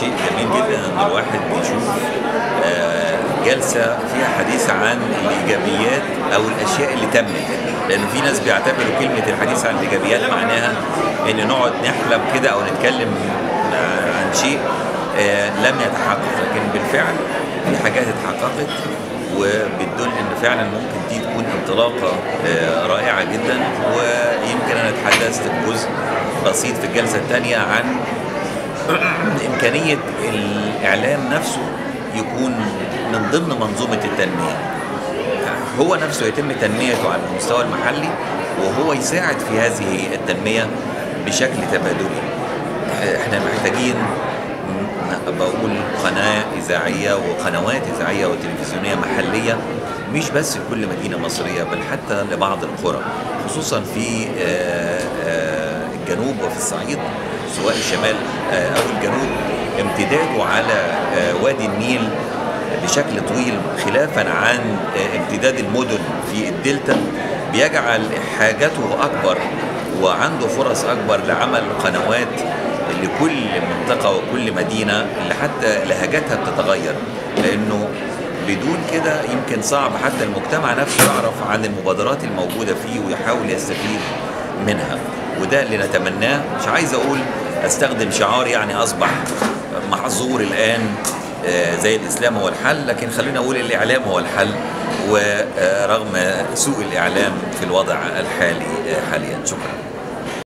شيء جميل جدا إن الواحد بيشوف آه، جلسة فيها حديث عن الإيجابيات أو الأشياء اللي تمت. لأنه في ناس بيعتبروا كلمة الحديث عن الإيجابيات معناها إن نقعد نحلم كده أو نتكلم آه، عن شيء آه، لم يتحقق. لكن بالفعل في حاجات اتحققت وبتدل إن فعلا ممكن دي تكون انطلاقة رائعة جدا. ويمكن أنا تحدثت بجزء بسيط في الجلسة الثانية عن إمكانية الإعلام نفسه يكون من ضمن منظومة التنمية. هو نفسه يتم تنميته على المستوى المحلي وهو يساعد في هذه التنمية بشكل تبادلي. إحنا محتاجين بقول قناة إذاعية وقنوات إذاعية وتلفزيونية محلية مش بس في كل مدينة مصرية بل حتى لبعض القرى خصوصا في آه، آه، الجنوب وفي الصعيد. سواء الشمال آه، أو الجنوب امتداده على آه، وادي النيل بشكل طويل خلافا عن آه، امتداد المدن في الدلتا بيجعل حاجته أكبر وعنده فرص أكبر لعمل قنوات لكل منطقة وكل مدينة اللي حتى لهجتها بتتغير. لأنه بدون كده يمكن صعب حتى المجتمع نفسه يعرف عن المبادرات الموجودة فيه ويحاول يستفيد منها. وده اللي نتمناه. مش عايز أقول أستخدم شعار يعني أصبح محظور الآن آه، زي الإسلام هو الحل لكن خلينا أقول الإعلام هو الحل ورغم سوء الإعلام في الوضع الحالي آه، حاليا. شكرا.